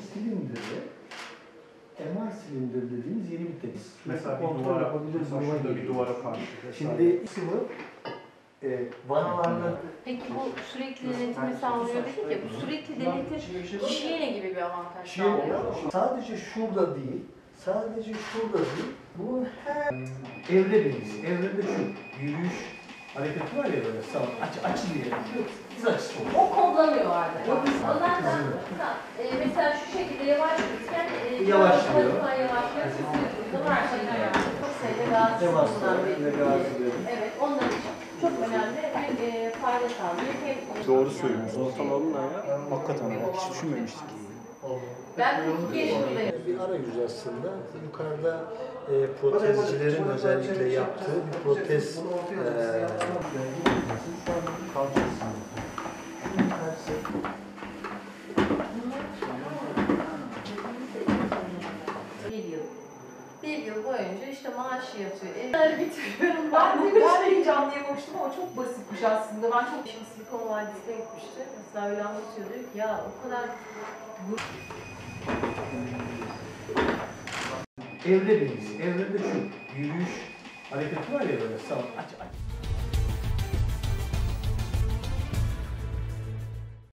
silindiri MR silindir dediğimiz yeni bir teknik. Mesela bir duvara, yapabilir mesela bir duvara karşı. Şimdi sıvı e, vanalarla Peki bu sürekli denetimi sağlıyor dedik ya, bu sürekli denetim kişiye ne gibi bir avantaj şey sağlıyor? sadece şurada değil, sadece şurada değil, bunun her evre bilgisi, evrede şu yürüyüş hareketi var ya böyle sağ aç, açı diye, biz açısı olur. E, mesela şu şekilde yavaş yürürken e, Yavaşlıyor. yavaşlıyor. Her şeyden yani. Çok sayıda diyor. Evet, onlar için çok önemli bir e, fayda sağlıyor. Doğru söylüyorsun. Ortalamın ya. Hakikaten bak hiç düşünmemiştik. Ben 42 yaşındayım. Bir arayüz aslında. Yukarıda e, protezcilerin özellikle yaptığı bir protez e, Bir yıl. Bir yıl boyunca işte maaşı yatıyor. Evler bitiriyorum. Ben de Ben de hiç anlayamamıştım ama çok basitmiş aslında. Ben çok Şimdi Silikon Vadisi'ne gitmişti. Mesela öyle anlatıyor diyor ki ya o kadar evre bilgisi, evrede şu yürüyüş hareketi var ya böyle sağ aç, aç.